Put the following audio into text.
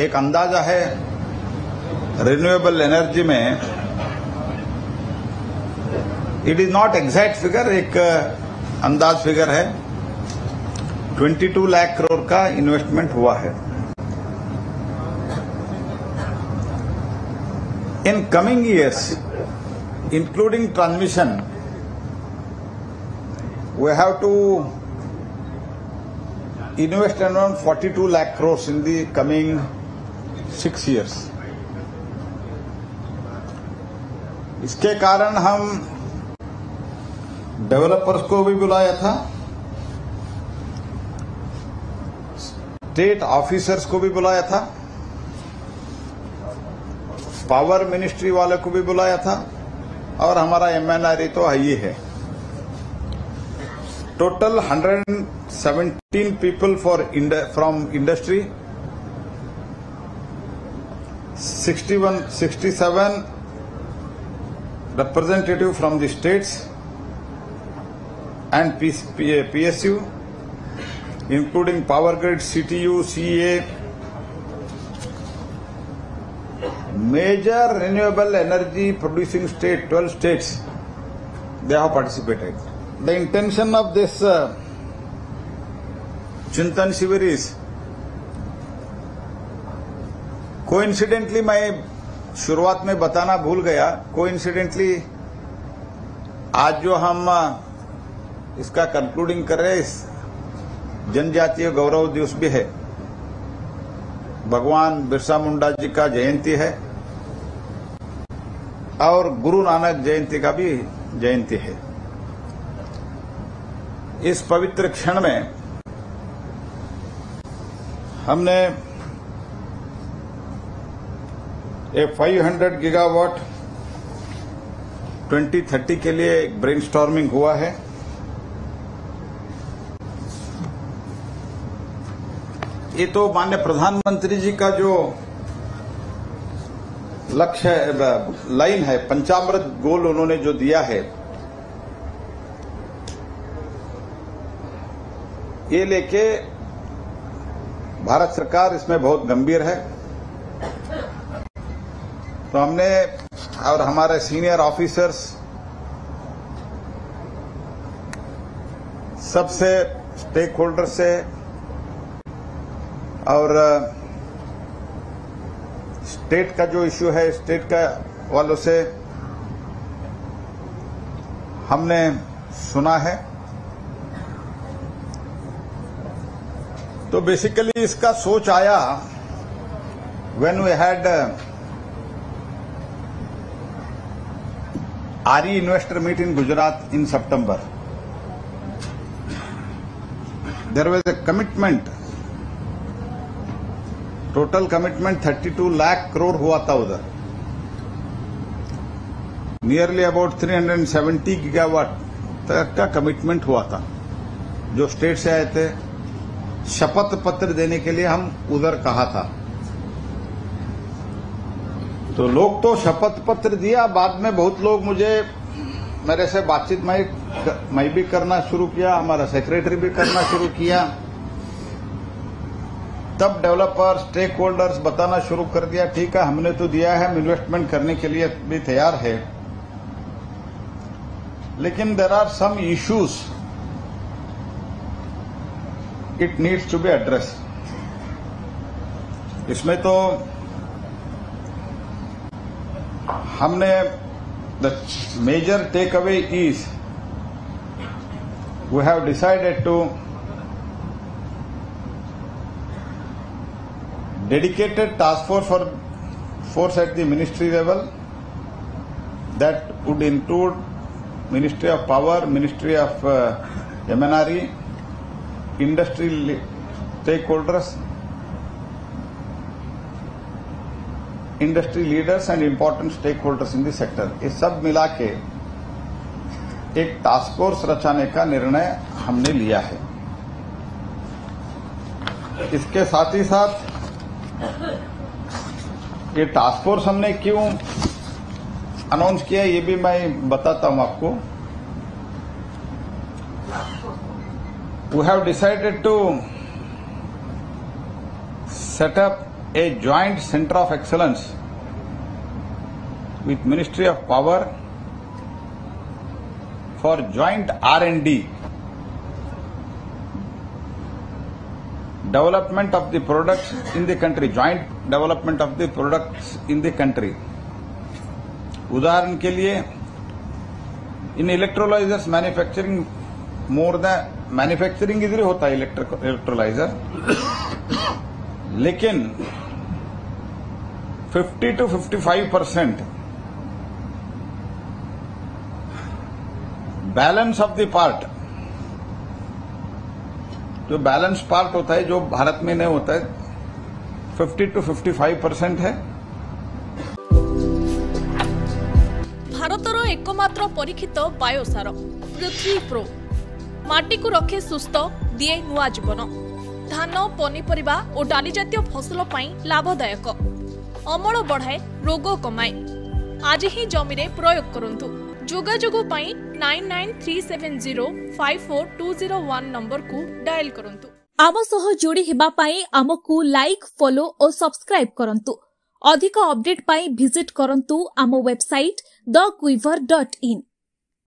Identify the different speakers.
Speaker 1: एक अंदाज़ा है रिन्यूएबल एनर्जी में it is not exact figure एक अंदाज फिगर है। 22 लाख करोड़ का इन्वेस्टमेंट हुआ है। In coming years including transmission we have to invest around 42 lakh crores in the coming six years. इसके कारण हम डेवलपर्स को भी बुलाया था। स्टेट ऑफिसर्स को भी बुलाया था। पावर मिनिस्ट्री वाले को भी बुलाया था। और हमारा एमएनआरई तो है ही है। Total 117 people for from industry 61 67 representative from the states and PSU including power grid CTU CA major renewable energy producing state 12 states they have participated. The intention of this uh, Chintan Shivir is coincidentally मैं शुरुआत में बताना भूल गया। Coincidentally आज जो हम इसका कंक्लूडिंग कर रहे हैं जनजातीय गौरव दिवस भी है। भगवान बिरसा मुंडा जी का जयंती है और गुरु नानक जयंती का भी जयंती है। इस पवित्र क्षण में हमने एक 500 गीगावाट 2030 के लिए एक ब्रेनस्टॉर्मिंग हुआ है। ये तो मान्य प्रधानमंत्री जी का जो लक्ष्य लाइन है, पंचामृत गोल उन्होंने जो दिया है, ये लेके भारत सरकार इसमें बहुत गंभीर है। तो हमने और हमारे सीनियर ऑफिसर्स सबसे स्टेक होल्डर से और स्टेट का जो इश्यू है स्टेट का वालों से हमने सुना है। तो बेसिकली इसका सोच आया व्हेन वी हैड आरी investor meet in Gujarat in September there was a commitment total commitment 32 lakh crore हुआ था उधर। नियरली अबाउट 370 गीगावाट तक का कमिटमेंट हुआ था। जो स्टेट से आए थे, शपथ पत्र देने के लिए हम उधर कहा था। तो लोग तो शपथ पत्र दिया, बाद में बहुत लोग मुझे, मेरे से बातचीत मैं मैं भी करना शुरू किया, हमारा सेक्रेटरी भी करना शुरू किया। तब डेवलपर स्टेक होल्डर्स बताना शुरू कर दिया, ठीक है, हमने तो दिया है, हम इन्वेस्टमेंट करने के लिए भी तैयार है। लेकिन there are some issues it needs to be address इसमें तो हमने the major takeaway is we have decided to dedicated task force for force at the ministry level that would include Ministry of Power, Ministry of uh, MNRE, industry stakeholders, industry and and stakeholders in the sector ये सब मिला के एक task force रचाने का निर्णय हमने लिया है। इसके साथ ही साथ ये टास्क फोर्स हमने क्यों अनाउंस किया, ये भी मैं बताता हूँ आपको। We have decided to set up a joint center of excellence with Ministry of Power for joint R&D development of the products in the country joint development of the products in the country उदाहरण के लिए in electrolysers manufacturing more than manufacturing इधर होता है electrolyser लेकिन 50 to 55 percent balance of the part जो balance part होता है जो भारत में नहीं होता है 50 टू 55 परसेंट है
Speaker 2: ଭାରତର ଏକମାତ୍ର ପରୀକ୍ଷିତ ବାୟୋସାର ପୃଥ୍ୱୀ ପ୍ରୋ ମାଟିକୁ ରଖେ ସୁସ୍ଥ ଦିଏ ନୂଆ ଜୀବନ ଧାନ ପନିପରିବା ଓ ଡାଲି ଜାତୀୟ ଫସଲ ପାଇଁ ଲାଭଦାୟକ ଅମଳ ବଢ଼ାଏ ରୋଗ କମାଏ ଆଜି ହିଁ ଜମିରେ ପ୍ରୟୋଗ କରନ୍ତୁ ଯୋଗାଯୋଗ ପାଇଁ nine nine three seven zero five four two zero one ନମ୍ବରକୁ ଡାଏଲ୍ କରନ୍ତୁ
Speaker 3: ଆମ ସହ ଯୋଡ଼ି ହେବା ପାଇଁ ଆମକୁ ଲାଇକ୍ ଫଲୋ ଓ ସବସ୍କ୍ରାଇବ୍ କରନ୍ତୁ ଅଧିକ ଅପଡେଟ୍ ପାଇଁ ଭିଜିଟ୍ କରନ୍ତୁ ଆମ website the Quiver dot in